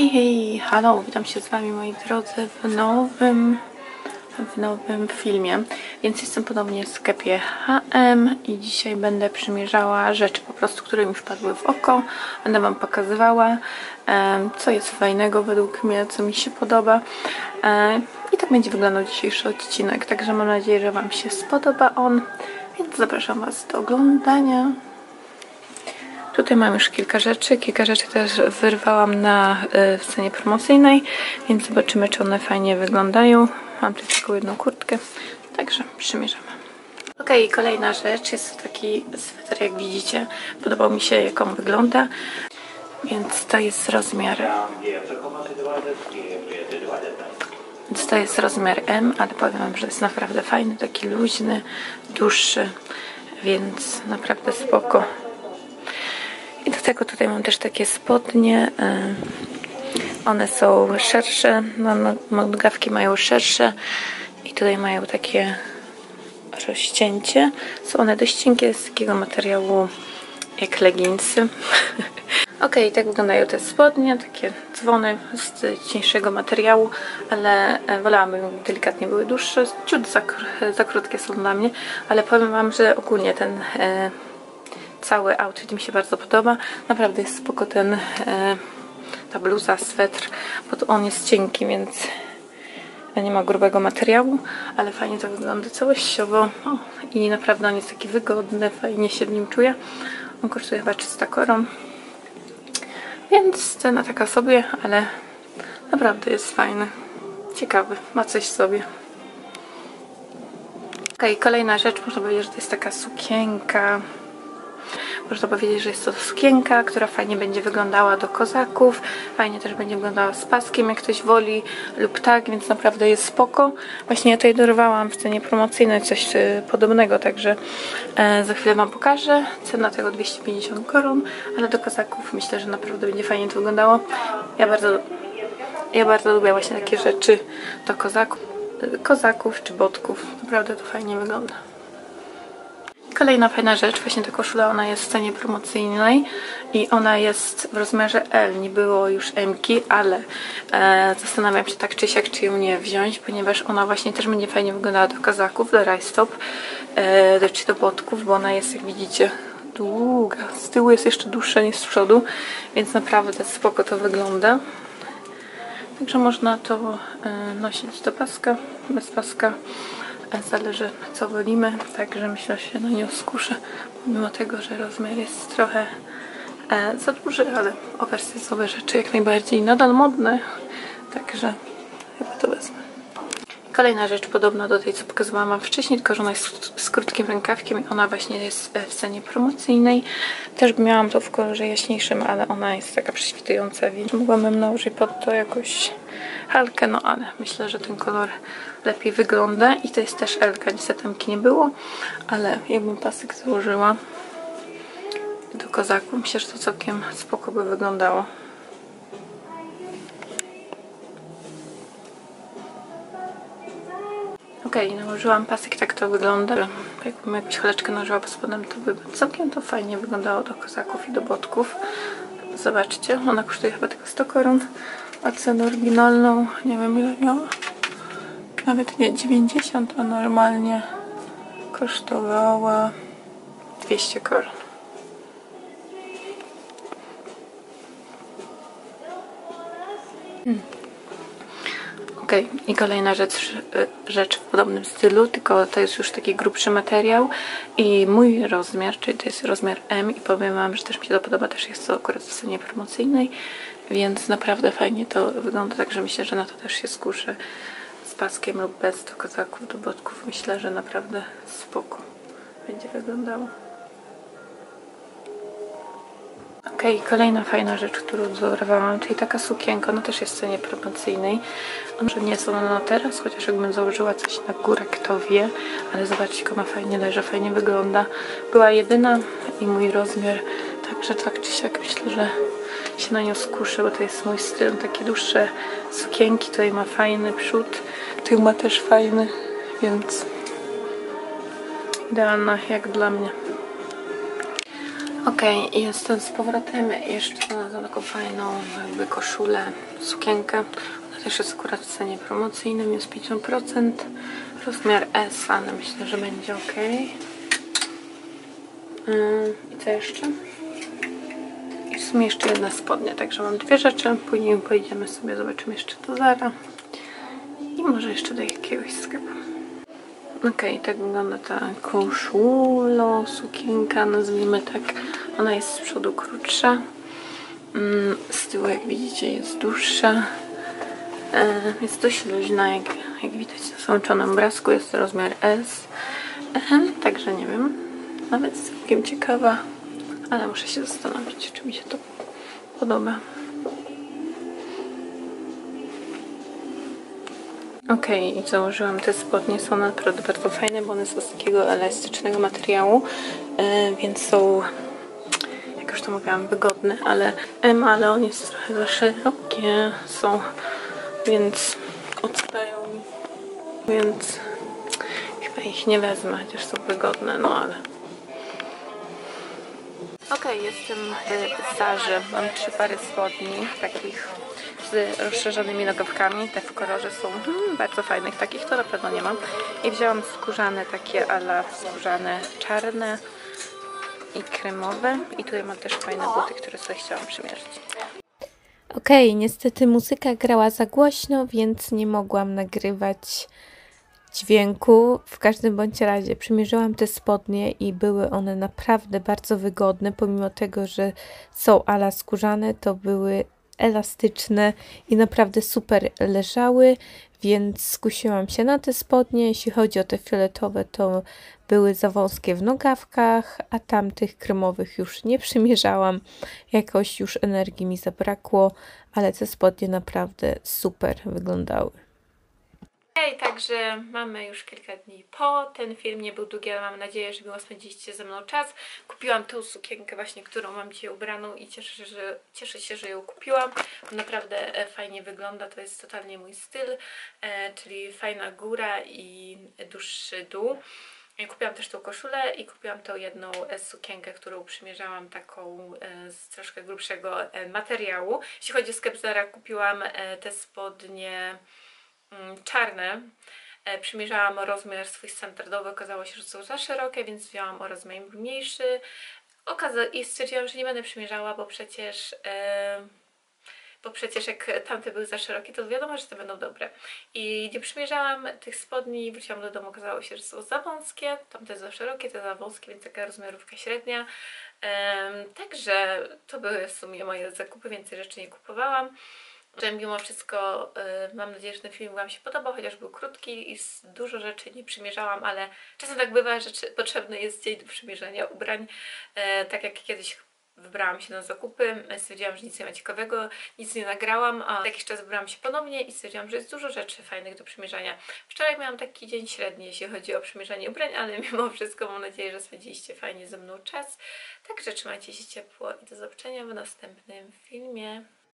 Hej, hej, halo, witam się z Wami moi drodzy w nowym, w nowym filmie. Więc jestem podobnie w sklepie H&M i dzisiaj będę przymierzała rzeczy po prostu, które mi wpadły w oko. Będę Wam pokazywała, co jest fajnego według mnie, co mi się podoba. E, I tak będzie wyglądał dzisiejszy odcinek, także mam nadzieję, że Wam się spodoba on. Więc zapraszam Was do oglądania. Tutaj mam już kilka rzeczy. Kilka rzeczy też wyrwałam na y, scenie promocyjnej, więc zobaczymy, czy one fajnie wyglądają. Mam tu tylko jedną kurtkę, także przymierzamy. Ok, kolejna rzecz jest to taki sweter, jak widzicie. Podobał mi się, jak on wygląda. Więc to jest rozmiar. Więc to jest rozmiar M, ale powiem wam, że jest naprawdę fajny, taki luźny, dłuższy, więc naprawdę spoko. Tego tutaj mam też takie spodnie. y, One są szersze, no, no, nogawki mają szersze i tutaj mają takie rozcięcie. Są one dość cienkie, z takiego materiału jak leginsy. ok, tak wyglądają te spodnie, takie dzwony z cieńszego materiału, ale e, wolałabym, żeby delikatnie były dłuższe. Ciut za, za krótkie są dla mnie, ale powiem Wam, że ogólnie ten e, cały outfit mi się bardzo podoba. Naprawdę jest spoko ten, e, ta bluza, swetr, bo on jest cienki, więc nie ma grubego materiału, ale fajnie to wygląda całościowo o, i naprawdę on jest taki wygodny, fajnie się w nim czuję. On kosztuje chyba 300 koron, więc cena taka sobie, ale naprawdę jest fajny, ciekawy, ma coś w sobie. Okej, kolejna rzecz, można powiedzieć, że to jest taka sukienka. Można powiedzieć, że jest to sukienka, która fajnie będzie wyglądała do kozaków, fajnie też będzie wyglądała z paskiem, jak ktoś woli lub tak, więc naprawdę jest spoko. Właśnie ja tutaj dorwałam w cenie promocyjnej coś e, podobnego, także e, za chwilę Wam pokażę. Cena tego 250 koron, ale do kozaków myślę, że naprawdę będzie fajnie to wyglądało. Ja bardzo, ja bardzo lubię właśnie takie rzeczy do kozaków, kozaków czy botków. Naprawdę to fajnie wygląda. Kolejna fajna rzecz, właśnie ta koszula, ona jest w cenie promocyjnej i ona jest w rozmiarze L. Nie było już M, ale e, zastanawiam się tak czy siak, czy ją nie wziąć, ponieważ ona właśnie też będzie fajnie wyglądała do kazaków, do rajstop, e, czy do botków, bo ona jest, jak widzicie, długa. Z tyłu jest jeszcze dłuższa niż z przodu, więc naprawdę spoko to wygląda. Także można to e, nosić do paska, bez paska. Zależy co wolimy, także myślę, że się na nią skuszę, pomimo tego, że rozmiar jest trochę e, za duży, ale owersyzowe rzeczy jak najbardziej nadal modne, także chyba to wezmę. Kolejna rzecz podobna do tej, co pokazywałam wam wcześniej, tylko że ona jest z krótkim rękawkiem i ona właśnie jest e, w cenie promocyjnej. Też miałam to w kolorze jaśniejszym, ale ona jest taka prześwitująca, więc mogłabym nałożyć pod to jakoś halkę, no ale myślę, że ten kolor lepiej wygląda i to jest też Elka, niestety tamki nie było, ale jakbym pasek założyła do kozaku, myślę, że to całkiem spoko by wyglądało. Okej, nałożyłam pasek, tak to wygląda. Jakbym jakąś choleczkę nałożyła pod spodem, to by całkiem to fajnie wyglądało do kozaków i do botków. Zobaczcie, ona kosztuje chyba tylko 100 koron, a cenę oryginalną, nie wiem ile miała, nawet nie 90, a normalnie kosztowała 200 koron. Ok, i kolejna rzecz, rzecz w podobnym stylu, tylko to jest już taki grubszy materiał i mój rozmiar, czyli to jest rozmiar M i powiem Wam, że też mi się to podoba, też jest to akurat w cenie promocyjnej, więc naprawdę fajnie to wygląda, także myślę, że na to też się skuszę z paskiem lub bez, do kozaków, do botków. Myślę, że naprawdę spoko będzie wyglądało. Okej, kolejna fajna rzecz, którą dorwałam, czyli taka sukienka, ona też jest w cenie promocyjnej. Może nie jest ona na teraz, chociaż jakbym założyła coś na górę, kto wie, ale zobaczcie, ona fajnie leży, fajnie wygląda. Była jedyna i mój rozmiar, także tak czy siak myślę, że się na nią skuszę, bo to jest mój styl, takie dłuższe sukienki, tutaj ma fajny przód, tył ma też fajny, więc idealna jak dla mnie. Okej, i jestem z powrotem. Jeszcze znalazłam taką fajną jakby koszulę, sukienkę. Ona też jest akurat w cenie promocyjnym, jest 50%. Rozmiar S, ale myślę, że będzie ok. I co jeszcze? I w sumie jeszcze jedna spodnia, także mam dwie rzeczy. Później pojedziemy sobie, zobaczymy jeszcze do Zara. I może jeszcze do jakiegoś sklepu. Okej, tak wygląda ta koszula, sukienka, nazwijmy tak. Ona jest z przodu krótsza. Mm, Z tyłu, jak widzicie, jest dłuższa. E, Jest dość luźna, jak, jak widać na załączonym obrazku. Jest to rozmiar S. Ehem, Także nie wiem. Nawet całkiem ciekawa, ale muszę się zastanowić, czy mi się to podoba. I założyłam te spodnie. Są naprawdę bardzo fajne, bo one są z takiego elastycznego materiału, e, więc są, jak już to mówiłam, wygodne, ale M, ale on jest trochę za szerokie są, więc odstają mi, więc chyba ich nie wezmę, chociaż są wygodne, no ale... Okej, jestem w Zarze. Mam trzy pary spodni, takich rozszerzonymi nogawkami. Te w kolorze są hmm, bardzo fajnych, takich to na pewno nie mam. I wzięłam skórzane, takie ala skórzane czarne i kremowe. I tutaj mam też fajne buty, które sobie chciałam przymierzyć. Okej, niestety muzyka grała za głośno, więc nie mogłam nagrywać dźwięku. W każdym bądź razie przymierzyłam te spodnie i były one naprawdę bardzo wygodne, pomimo tego, że są ala skórzane, to były elastyczne i naprawdę super leżały, więc skusiłam się na te spodnie. Jeśli chodzi o te fioletowe, to były za wąskie w nogawkach, a tamtych kremowych już nie przymierzałam. Jakoś już energii mi zabrakło, ale te spodnie naprawdę super wyglądały. Hej, także mamy już kilka dni po. Ten film nie był długi, ale mam nadzieję, że miło spędziliście ze mną czas. Kupiłam tą sukienkę właśnie, którą mam dzisiaj ubraną i cieszę się, że, cieszę się, że ją kupiłam. Naprawdę e, fajnie wygląda, to jest totalnie mój styl, e, czyli fajna góra i dłuższy dół. Kupiłam też tą koszulę i kupiłam tą jedną e, sukienkę, którą przymierzałam taką z troszkę grubszego materiału. Jeśli chodzi o sklep Zara, kupiłam te spodnie czarne. E, Przymierzałam rozmiar swój standardowy, okazało się, że są za szerokie, więc wzięłam o rozmiar mniejszy. I stwierdziłam, że nie będę przymierzała, bo przecież, e, bo przecież jak tamte były za szerokie, to wiadomo, że te będą dobre. I nie przymierzałam tych spodni, wróciłam do domu, okazało się, że są za wąskie, tamte za szerokie, te za wąskie, więc taka rozmiarówka średnia. Także to były w sumie moje zakupy, więcej rzeczy nie kupowałam że mimo wszystko y, mam nadzieję, że ten film Wam się podobał, chociaż był krótki i dużo rzeczy nie przymierzałam, ale czasem tak bywa, że potrzebny jest dzień do przymierzenia ubrań. E, tak jak kiedyś wybrałam się na zakupy, e, stwierdziłam, że nic nie ma ciekawego, nic nie nagrałam, a za jakiś czas wybrałam się ponownie i stwierdziłam, że jest dużo rzeczy fajnych do przymierzania. Wczoraj miałam taki dzień średni, jeśli chodzi o przymierzanie ubrań, ale mimo wszystko mam nadzieję, że spędziliście fajnie ze mną czas. Także trzymajcie się ciepło i do zobaczenia w następnym filmie.